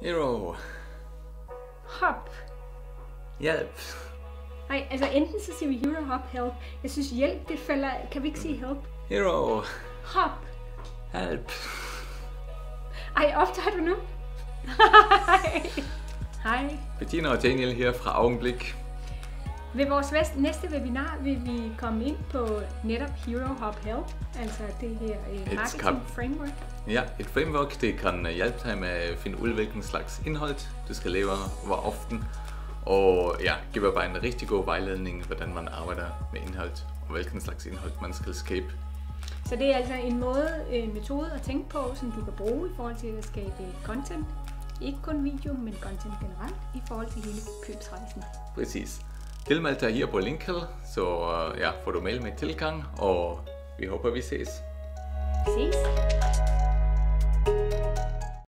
Hero. Hop. Hjælp. Nej, altså enten så siger vi hero, hop, help. Jeg synes hjælp, det falder... Kan vi ikke sige help? Hero. Hop. Hjælp. Ej, optager du nu? Hej. Bettina og Daniel her fra Augenblik. Ved vores næste webinar vil vi komme ind på netop Hero Hop Help, altså det her øh, marketing skab- framework. Ja, et framework, det kan hjælpe dig med at finde ud, hvilken slags indhold du skal lave, hvor often. Og ja, giver bare en rigtig god vejledning, hvordan man arbejder med indhold, og hvilken slags indhold man skal skabe. Så det er altså en måde, en metode at tænke på, som du kan bruge i forhold til at skabe content. Ikke kun video, men content generelt i forhold til hele købsrejsen. Præcis. Tilmeld dig her på linket, så øh, ja, får du mail med tilgang, og vi håber, vi ses. Ses!